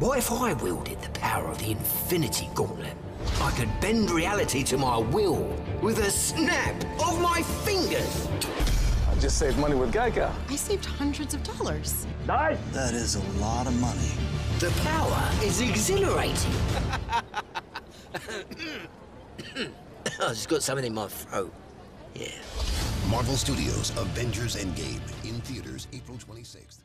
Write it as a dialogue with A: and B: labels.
A: What if I wielded the power of the Infinity Gauntlet? I could bend reality to my will with a snap of my fingers.
B: I just saved money with Geico.
C: I saved hundreds of dollars. Nice.
D: That is a lot of money.
A: The power is exhilarating. I just got something in my throat. Yeah.
E: Marvel Studios Avengers Endgame in theaters April 26th.